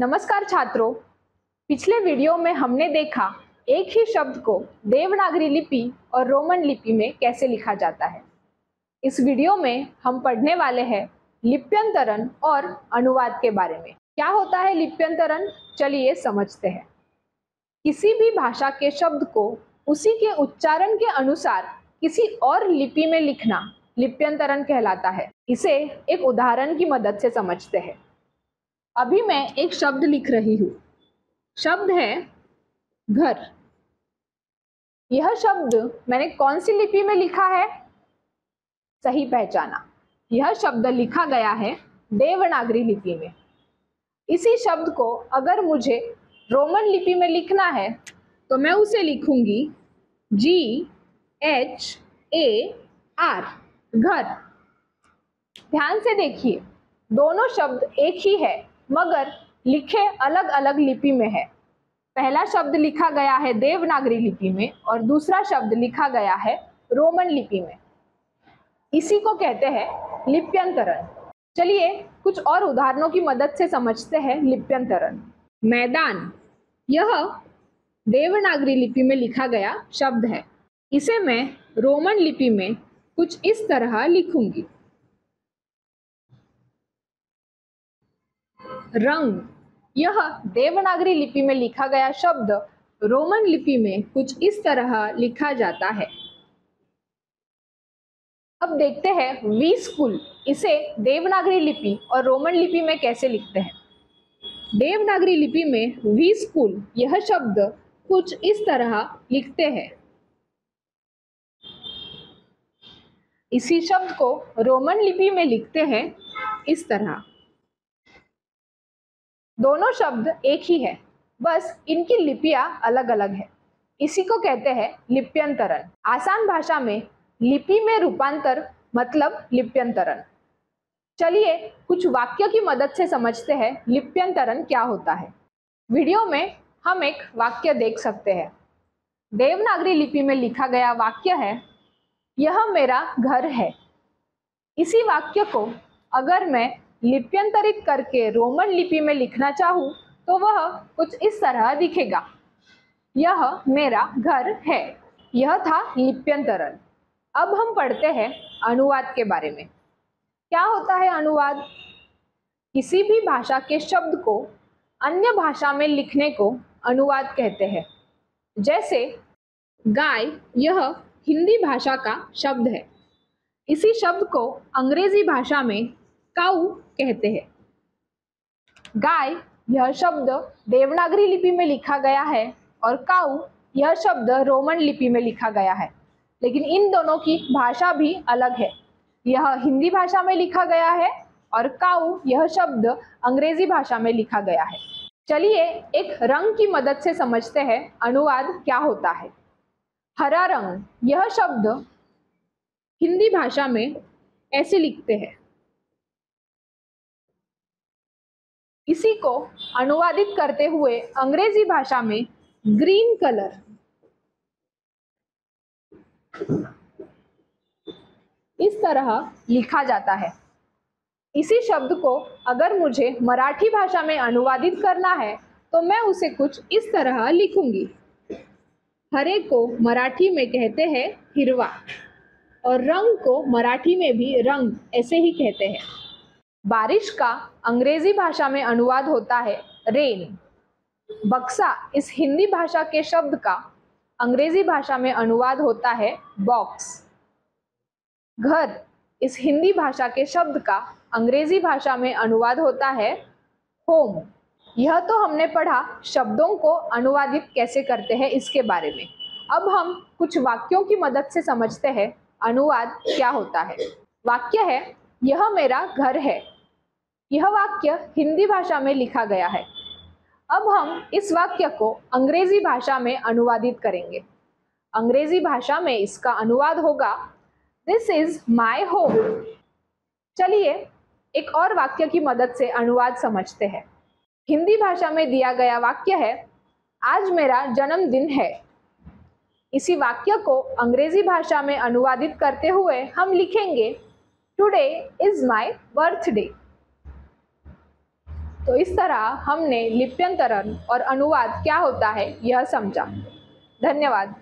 नमस्कार छात्रों। पिछले वीडियो में हमने देखा एक ही शब्द को देवनागरी लिपि और रोमन लिपि में कैसे लिखा जाता है। इस वीडियो में हम पढ़ने वाले हैं लिप्यंतरण और अनुवाद के बारे में। क्या होता है लिप्यंतरण? चलिए समझते हैं। किसी भी भाषा के शब्द को उसी के उच्चारण के अनुसार किसी और लिपि में लिखना लिप्यंतरण कहलाता है। इसे एक उदाहरण की मदद से समझते हैं। अभी मैं एक शब्द लिख रही हूँ। शब्द है घर। यह शब्द मैंने कौन सी लिपि में लिखा है? सही पहचाना। यह शब्द लिखा गया है देवनागरी लिपि में। इसी शब्द को अगर मुझे रोमन लिपि में लिखना है तो मैं उसे लिखूँगी जी एच ए आर घर। ध्यान से देखिए, दोनों शब्द एक ही है। मगर लिखे अलग अलग लिपि में है। पहला शब्द लिखा गया है देवनागरी लिपि में और दूसरा शब्द लिखा गया है रोमन लिपि में। इसी को कहते हैं लिप्यंतरण। चलिए कुछ और उदाहरणों की मदद से समझते हैं लिप्यंतरण। मैदान। यह देवनागरी लिपि में लिखा गया शब्द है। इसे मैं रोमन लिपि में कुछ इस तरह लिखूँगी। रंग। यह देवनागरी लिपि में लिखा गया शब्द रोमन लिपि में कुछ इस तरह लिखा जाता है। अब देखते हैं वी स्कूल इसे देवनागरी लिपि और रोमन लिपि में कैसे लिखते हैं। देवनागरी लिपि में वी स्कूल यह शब्द कुछ इस तरह लिखते हैं। इसी शब्द को रोमन लिपि में लिखते हैं इस तरह। दोनों शब्द एक ही है। बस इनकी लिपियाँ अलग अलग है। इसी को कहते हैं लिप्यंतरण। आसान भाषा में लिपि में रूपांतर मतलब लिप्यंतरण। चलिए कुछ वाक्य की मदद से समझते हैं लिप्यंतरण क्या होता है। वीडियो में हम एक वाक्य देख सकते हैं। देवनागरी लिपि में लिखा गया वाक्य है, यह मेरा घर है। इसी वाक्य को अगर मैं लिप्यंतरित करके रोमन लिपि में लिखना चाहूँ तो वह कुछ इस तरह दिखेगा। यह मेरा घर है। यह था लिप्यंतरण। अब हम पढ़ते हैं अनुवाद के बारे में। क्या होता है अनुवाद? किसी भी भाषा के शब्द को अन्य भाषा में लिखने को अनुवाद कहते हैं। जैसे, गाय यह हिंदी भाषा का शब्द है। इसी शब्द को अंग्रेज़ी भाषा में काऊ कहते हैं। गाय, यह शब्द देवनागरी लिपि में लिखा गया है और काऊ, यह शब्द रोमन लिपि में लिखा गया है। लेकिन इन दोनों की भाषा भी अलग है। यह हिंदी भाषा में लिखा गया है और काऊ, यह शब्द अंग्रेज़ी भाषा में लिखा गया है। चलिए एक रंग की मदद से समझते हैं, अनुवाद क्या होता है। हरा रंग, यह शब्द हिंदी भाषा में ऐसे लिखते हैं। इसी को अनुवादित करते हुए अंग्रेज़ी भाषा में ग्रीन कलर। इस तरह लिखा जाता है। इसी शब्द को अगर मुझे मराठी भाषा में अनुवादित करना है तो मैं उसे कुछ इस तरह लिखूँगी। हरे को मराठी में कहते हैं हिरवा और रंग को मराठी में भी रंग, ऐसे ही कहते हैं। बारिश का अंग्रेज़ी भाषा में अनुवाद होता है रेन। बक्सा इस हिंदी भाषा के शब्द का अंग्रेज़ी भाषा में अनुवाद होता है बॉक्स। घर इस हिंदी भाषा के शब्द का अंग्रेज़ी भाषा में अनुवाद होता है होम। यह तो हमने पढ़ा शब्दों को अनुवादित कैसे करते हैं इसके बारे में। अब हम कुछ वाक्यों की मदद से समझते हैं अनुवाद क्या होता है। वाक्य है यह मेरा घर है। यह वाक्य हिंदी भाषा में लिखा गया है। अब हम इस वाक्य को अंग्रेज़ी भाषा में अनुवादित करेंगे। अंग्रेज़ी भाषा में इसका अनुवाद होगा दिस इज़ माई होम चलिए, एक और वाक्य की मदद से अनुवाद समझते हैं। हिंदी भाषा में दिया गया वाक्य है, आज मेरा जन्मदिन है। इसी वाक्य को अंग्रेज़ी भाषा में अनुवादित करते हुए हम लिखेंगे टुडे इज़ माई बर्थडे तो इस तरह हमने लिप्यंतरण और अनुवाद क्या होता है, यह समझा। धन्यवाद।